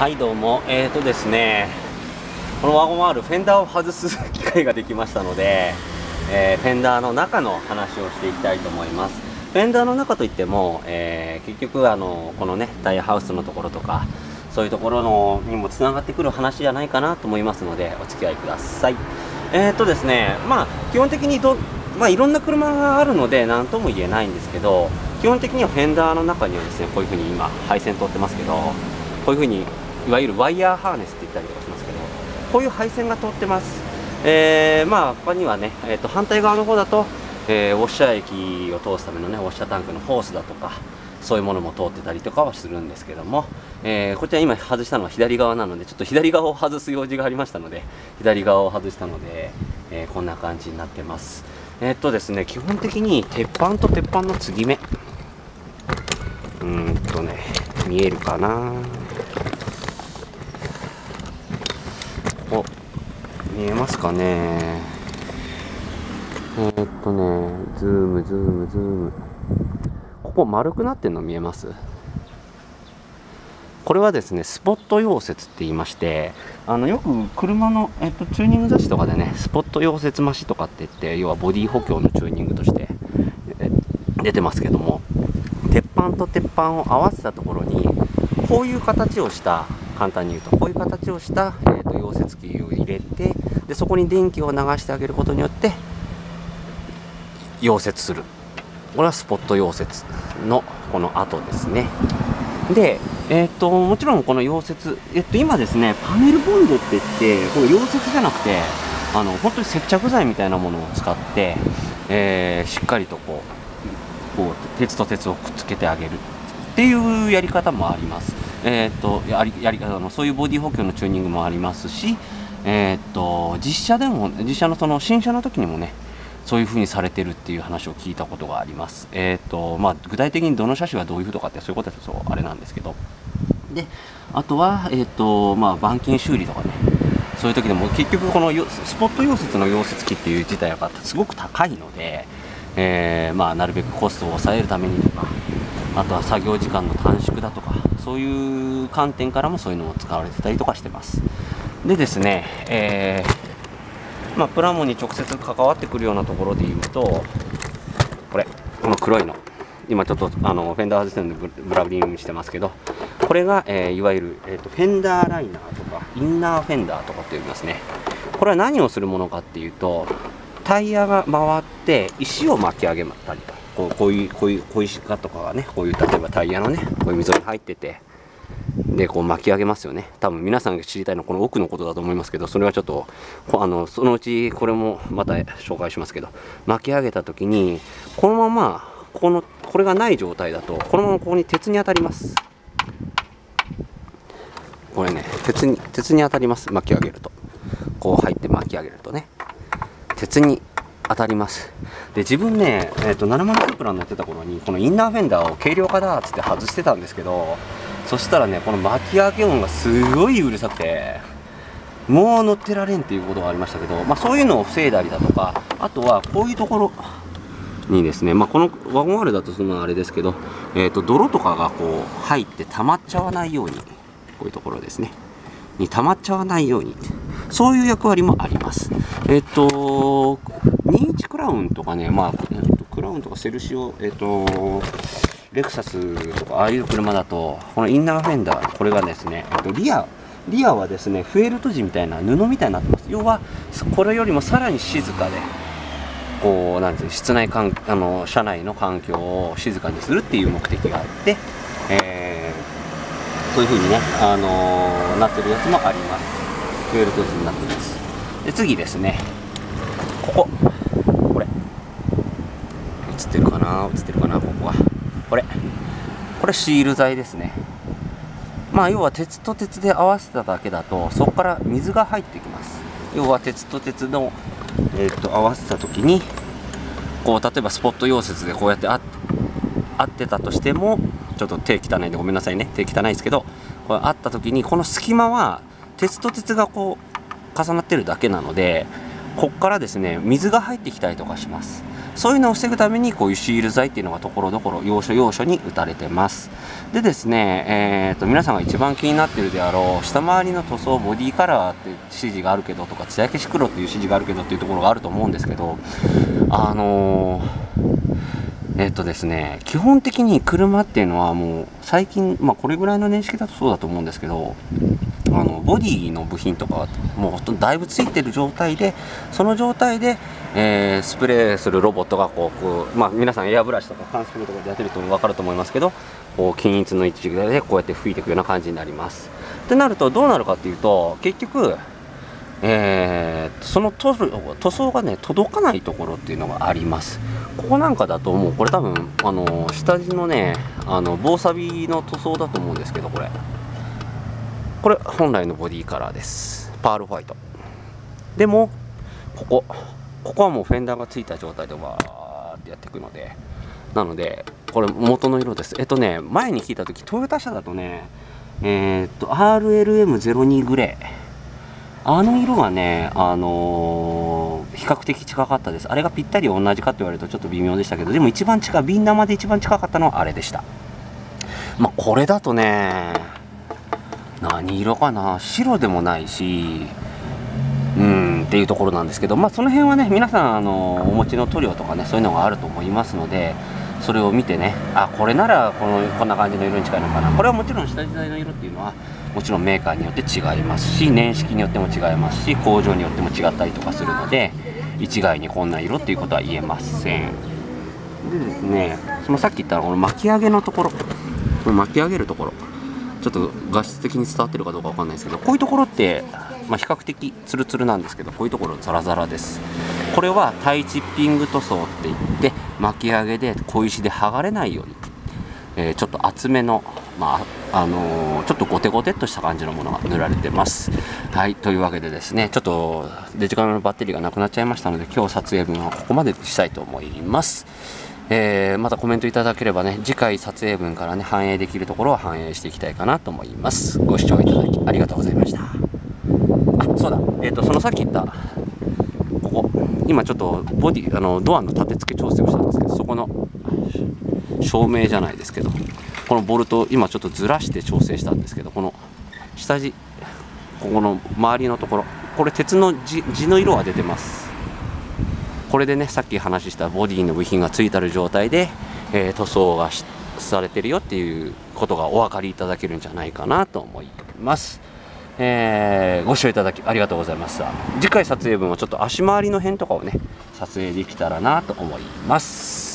はいどうも。えーとですねこのワゴン R フェンダーを外す機会ができましたので、えー、フェンダーの中の話をしていきたいと思います。フェンダーの中といっても、えー、結局あのこのねタイヤハウスのところとかそういうところのにもつながってくる話じゃないかなと思いますのでお付き合いください。えーとですねまあ基本的にどまあ、いろんな車があるので何とも言えないんですけど基本的にはフェンダーの中にはですねこういうふうに今配線通ってますけどこういうふうにいわゆるワイヤーハーネスって言ったりとかしますけどこういう配線が通ってます、えー、まあ他にはね、えー、と反対側の方だと、えー、ウォッシャー液を通すためのねウォッシャータンクのホースだとかそういうものも通ってたりとかはするんですけども、えー、こちら今外したのは左側なのでちょっと左側を外す用事がありましたので左側を外したので、え、こんな感じになってます。え、っとですね基本的に鉄板と鉄板の継ぎ目。うーんとね見えるかな。お見えますかね。えー、っとねズームズームズーム。ここ丸くなってるの見えます？これはですねスポット溶接って言いましてあのよく車の、えっと、チューニング雑誌とかでねスポット溶接増しとかって言って要はボディ補強のチューニングとして出てますけども鉄板と鉄板を合わせたところにこういう形をした簡単に言うとこういう形をした、え、溶接機を入れてでそこに電気を流してあげることによって溶接するこれはスポット溶接のこの後ですねで、えーと、もちろんこの溶接、えっと、今ですねパネルボンドって言ってこの溶接じゃなくてあの本当に接着剤みたいなものを使って、えー、しっかりとこうこう鉄と鉄をくっつけてあげるっていうやり方もあります。えーと、やりやりあのそういうボディ補強のチューニングもありますし、えーと、実車でも実車のその新車の時にもねそういう風にされてるっていう話を聞いたことがあります、えーとまあ、具体的にどの車種がどういうふうとかってそういうことだとあれなんですけど。であとは、えーとまあ、板金修理とかね。そういう時でも結局このスポット溶接の溶接機っていう自体がすごく高いので、えー、まあ、なるべくコストを抑えるためにとかあとは作業時間の短縮だとかそういう観点からもそういうのを使われてたりとかしてます。でですね、えー、まあ、プラモに直接関わってくるようなところで言うとこれこの黒いの。今ちょっとあのフェンダー外してるんでブラグリングしてますけどこれが、えー、いわゆる、えーと、フェンダーライナーとかインナーフェンダーとかって言いますね。これは何をするものかっていうとタイヤが回って石を巻き上げたりとこうこういうこういう小石かとかがねこういう例えばタイヤのねこういう溝に入っててでこう巻き上げますよね。多分皆さんが知りたいのはこの奥のことだと思いますけどそれはちょっとあのそのうちこれもまた紹介しますけど巻き上げた時にこのままこのこれがない状態だとこのままここに鉄に当たります。これね鉄に鉄に当たります。巻き上げると。こう入って巻き上げるとね。鉄に当たります。で自分ね、えーと、70スープラに乗ってた頃にこのインナーフェンダーを軽量化だっつって外してたんですけどそしたらねこの巻き上げ音がすごいうるさくてもう乗ってられんっていうことがありましたけど、まあ、そういうのを防いだりだとかあとはこういうところにですね、まあ、このワゴン R だとそのあれですけど、えーと泥とかがこう入って溜まっちゃわないようにこういうところですね。に溜まっちゃわないように。そういう役割もあります。えっ、ー、と21クラウンとかねまあ、えー、とクラウンとかセルシオえっ、とレクサスとかああいう車だとこのインナーフェンダーこれがですね、えっ、とリアリアはですねフェルト地みたいな布みたいになってます。要はこれよりもさらに静かでこうなんていう室内環あの車内の環境を静かにするっていう目的があって、えー、そういう風にね、あのー、なってるやつもあります。フェルト図になってます。で次ですね。ここ。な映ってるかなここは。これ。これシール剤ですね。まあ要は鉄と鉄で合わせただけだとそこから水が入ってきます。要は鉄と鉄の、えー、と合わせた時にこう例えばスポット溶接でこうやって合ってたとしてもちょっと手汚いんでごめんなさいね。手汚いですけどこれ合った時にこの隙間は鉄と鉄がこう重なってるだけなのでこっからですね水が入ってきたりとかします。そういうのを防ぐためにこういうシール剤っていうのがところどころ要所要所に打たれてます。でですね、えーと、皆さんが一番気になってるであろう下回りの塗装ボディカラーって指示があるけどとか艶消し黒っていう指示があるけどっていうところがあると思うんですけどあのー、えっ、とですね基本的に車っていうのはもう最近まあこれぐらいの年式だとそうだと思うんですけどあのボディの部品とかはもうほんどだいぶついてる状態でその状態で、えー、スプレーするロボットがこうこう、まあ、皆さんエアブラシとか缶スプレーとかでやってると分かると思いますけどこう均一の位置でこうやって吹いていくような感じになります。ってなるとどうなるかっていうと結局えー、その塗装がね届かないところっていうのがありますここなんかだともうこれ多分あの下地のねあの棒サビの塗装だと思うんですけどこれこれ本来のボディカラーです。パールホワイト。でもここここはもうフェンダーがついた状態でわーってやっていくので。なのでこれ元の色です。えっとね前に聞いた時トヨタ車だとねえー、っと RLM02 グレーあの色がねあのー、比較的近かったです。あれがぴったり同じかって言われるとちょっと微妙でしたけどでも一番近いビン玉で一番近かったのはあれでした。まあこれだとね何色かな？白でもないしうんっていうところなんですけどまあその辺はね皆さんあのお持ちの塗料とかねそういうのがあると思いますのでそれを見てねあこれならこのこんな感じの色に近いのかな。これはもちろん下地材の色っていうのはもちろんメーカーによって違いますし年式によっても違いますし工場によっても違ったりとかするので一概にこんな色っていうことは言えません。でですねそのさっき言ったこの巻き上げのところ。この巻き上げるところ。ちょっと画質的に伝わってるかどうかわかんないですけどこういうところって、まあ、比較的ツルツルなんですけどこういうところザラザラです。これはタイチッピング塗装って言って巻き上げで小石で剥がれないように、えー、ちょっと厚めのまああのー、ちょっとゴテゴテっとした感じのものが塗られてます。はいというわけでですねちょっとデジカメのバッテリーがなくなっちゃいましたので今日撮影分はここまでしたいと思います。えー、またコメントいただければね次回撮影分からね反映できるところは反映していきたいかなと思います。ご視聴いただきありがとうございました。あそうだ。えっ、ー、とそのさっき言ったここ。今ちょっとボディあのドアの立て付け調整をしたんですけどそこの照明じゃないですけどこのボルト今ちょっとずらして調整したんですけどこの下地ここの周りのところ。これ鉄の地の色が出てます。これでねさっき話したボディの部品がついてる状態で、えー、塗装がされてるよっていうことがお分かりいただけるんじゃないかなと思います。えー、ご視聴いただきありがとうございました。次回撮影分はちょっと足回りの辺とかをね、撮影できたらなと思います。